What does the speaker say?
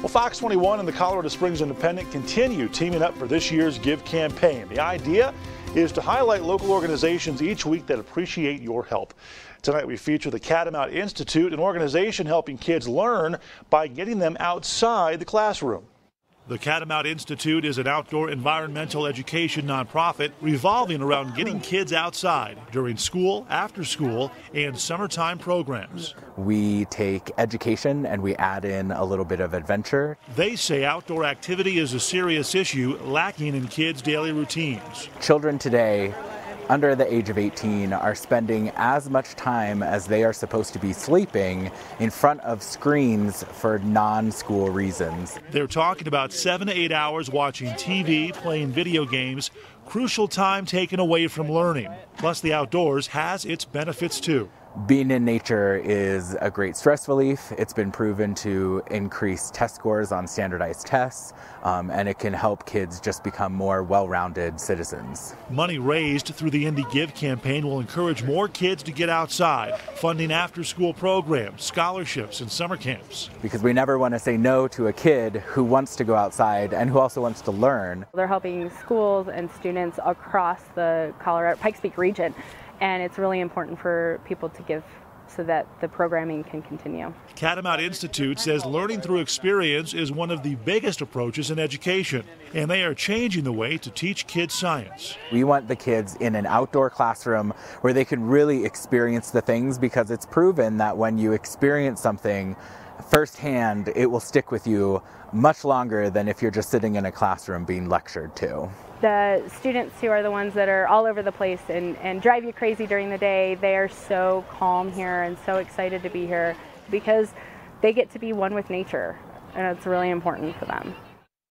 Well, Fox 21 and the Colorado Springs Independent continue teaming up for this year's Give campaign. The idea is to highlight local organizations each week that appreciate your help. Tonight we feature the Catamount Institute, an organization helping kids learn by getting them outside the classroom. The Catamount Institute is an outdoor environmental education nonprofit revolving around getting kids outside during school, after school, and summertime programs. We take education and we add in a little bit of adventure. They say outdoor activity is a serious issue lacking in kids' daily routines. Children today under the age of 18 are spending as much time as they are supposed to be sleeping in front of screens for non school reasons. They're talking about seven to eight hours watching TV, playing video games, crucial time taken away from learning. Plus, the outdoors has its benefits too being in nature is a great stress relief. It's been proven to increase test scores on standardized tests, um, and it can help kids just become more well rounded citizens. Money raised through the Indy Give campaign will encourage more kids to get outside, funding after school programs, scholarships, and summer camps. Because we never want to say no to a kid who wants to go outside and who also wants to learn. They're helping schools and students across the Colorado Pikes Peak region and it's really important for people to give so that the programming can continue. Catamount Institute says learning through experience is one of the biggest approaches in education, and they are changing the way to teach kids science. We want the kids in an outdoor classroom where they can really experience the things because it's proven that when you experience something firsthand, it will stick with you much longer than if you're just sitting in a classroom being lectured to the students who are the ones that are all over the place and, and drive you crazy during the day, they are so calm here and so excited to be here because they get to be one with nature and it's really important for them.